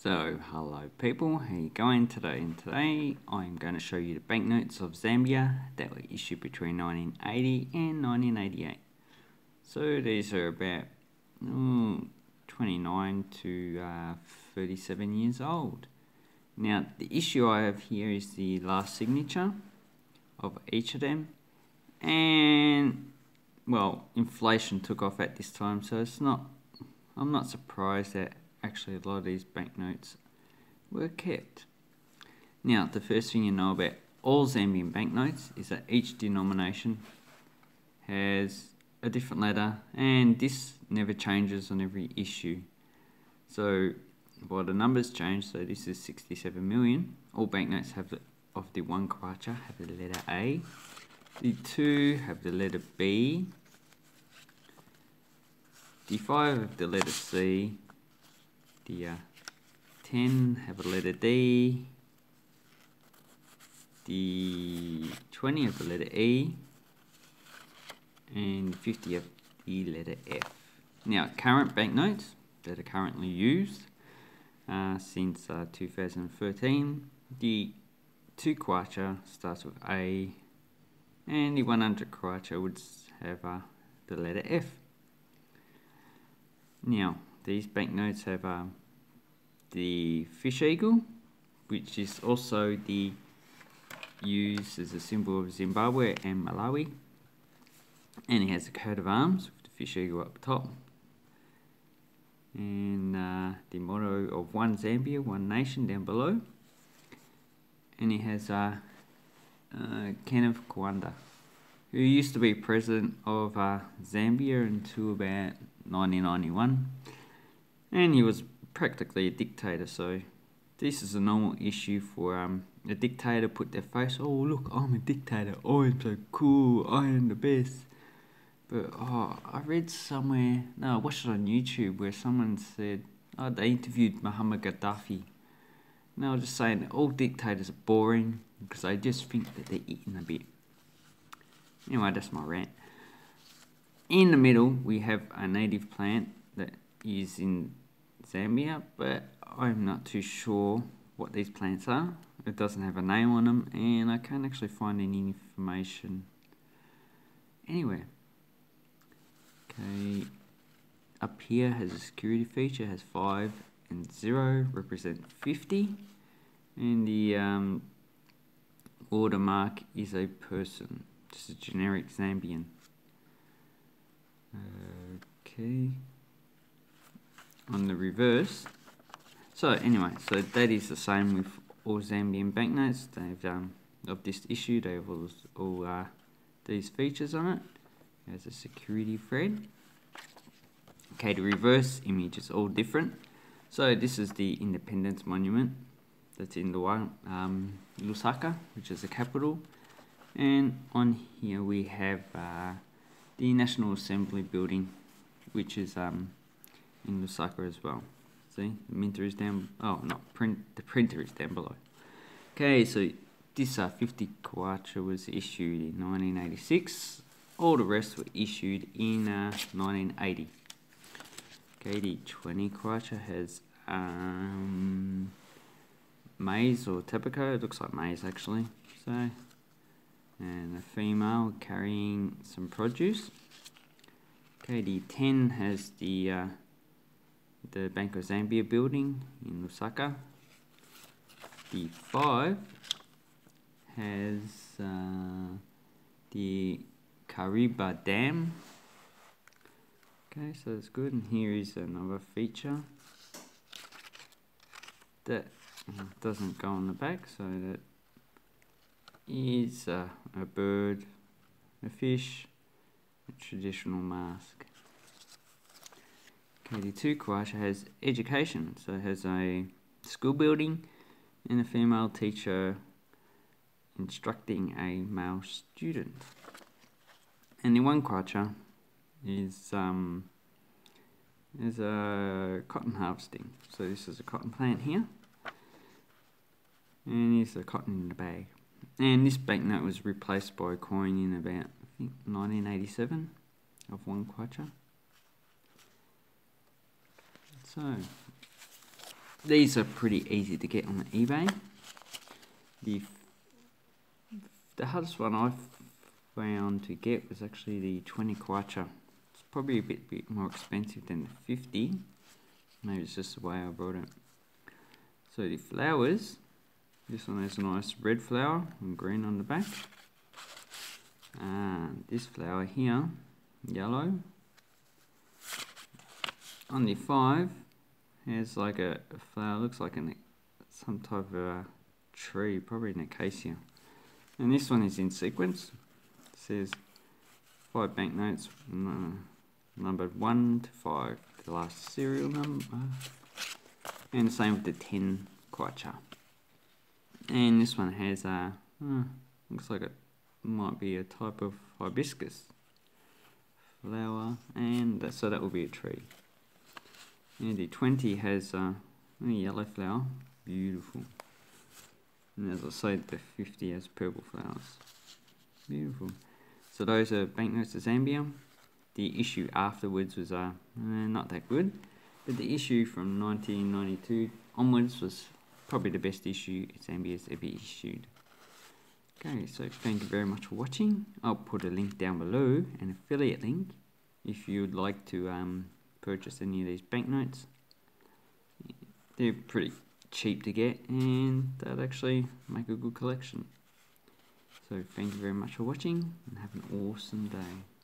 So, hello people, how you going today? And today I'm going to show you the banknotes of Zambia that were issued between 1980 and 1988. So these are about ooh, 29 to uh, 37 years old. Now the issue I have here is the last signature of each of them and well inflation took off at this time so it's not I'm not surprised that actually a lot of these banknotes were kept. Now, the first thing you know about all Zambian banknotes is that each denomination has a different letter and this never changes on every issue. So, while the numbers change, so this is 67 million, all banknotes have the, of the one kwacha have the letter A, the two have the letter B, the five have the letter C, the uh, 10 have a letter D, the 20 have the letter E, and 50 have the letter F. Now, current banknotes that are currently used uh, since uh, 2013, the 2 kwacha starts with A, and the 100 kwacha would have uh, the letter F. Now, these banknotes have um, the fish eagle, which is also the used as a symbol of Zimbabwe and Malawi. And it has a coat of arms with the fish eagle up top. And uh, the motto of one Zambia, one nation down below. And it has uh, uh, Kenneth Kaunda, who used to be president of uh, Zambia until about 1991 and he was practically a dictator. So this is a normal issue for um, a dictator put their face. Oh look, I'm a dictator. Oh, I'm so cool. I am the best. But oh, I read somewhere. No, I watched it on YouTube where someone said oh, they interviewed Muhammad Gaddafi. They were just saying all dictators are boring because i just think that they're eating a bit. Anyway, that's my rant. In the middle, we have a native plant that is in Zambia, but I'm not too sure what these plants are. It doesn't have a name on them, and I can't actually find any information anywhere. Okay, up here has a security feature, has 5 and 0 represent 50, and the um, watermark is a person, just a generic Zambian. Okay on the reverse. So anyway, so that is the same with all Zambian banknotes. They've um, of this issue, they have all, all uh, these features on it. There's a security thread. Okay, the reverse image is all different. So this is the Independence Monument that's in the one um, Lusaka, which is the capital. And on here we have uh, the National Assembly building, which is um, in Lusaka as well. See, the minter is down, oh, no, print, the printer is down below. Okay, so this uh, 50 kwacha was issued in 1986. All the rest were issued in uh, 1980. Okay, the 20 kwacha has um, maize or tobacco. It looks like maize actually. So, and a female carrying some produce. Okay, the 10 has the uh, the Bank of Zambia building in Lusaka. The 5 has uh, the Kariba Dam. Okay, so that's good. And here is another feature that doesn't go on the back, so that is uh, a bird, a fish, a traditional mask. KD2 Kwacha has education, so it has a school building and a female teacher instructing a male student. And the one Kwacha is um, is a cotton harvesting. So this is a cotton plant here. And here's the cotton in the bag. And this banknote was replaced by a coin in about I think 1987 of one kwacha. So, these are pretty easy to get on eBay. The the hardest one I found to get was actually the 20 kwacha. It's probably a bit, bit more expensive than the 50. Maybe it's just the way I brought it. So the flowers, this one has a nice red flower and green on the back. And this flower here, yellow. On the 5, has like a, flower, looks like an, some type of a tree, probably an acacia. And this one is in sequence. It says five banknotes, numbered one to five, the last serial number. And the same with the 10 kwacha. And this one has a, uh, looks like it might be a type of hibiscus flower, and so that will be a tree. The 20 has uh, a yellow flower, beautiful. And as I said, the 50 has purple flowers. Beautiful. So those are banknotes of Zambia. The issue afterwards was uh, eh, not that good, but the issue from 1992 onwards was probably the best issue Zambia's ever issued. Okay, so thank you very much for watching. I'll put a link down below, an affiliate link, if you'd like to um, purchase any of these banknotes. They're pretty cheap to get and that actually make a good collection. So thank you very much for watching and have an awesome day.